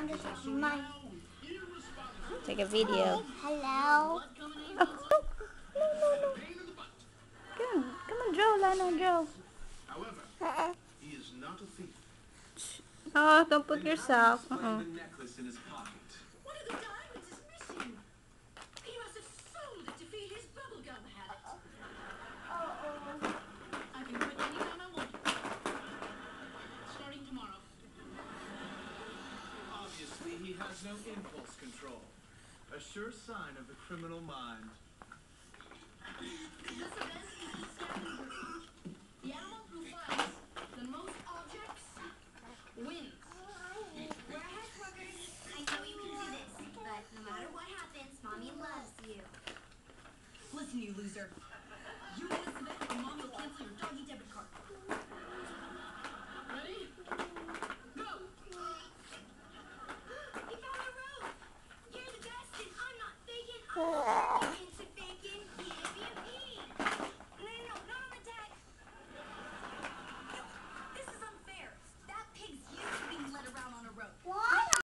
I'm just my Take a video. hello. Oh, oh, no, no, no. Come on, come on, Joe, Lana, Joe. However, uh-uh. he is not a thief. Oh, don't put Then how yourself. do you has no impulse control. A sure sign of the criminal mind. This event is the scouting. The animal who finds the most objects wins. We're ahead, Crookers. I know you can do this, but no matter what happens, Mommy loves you. Listen, you loser. You win this event, and Mom will cancel your doggy Oh.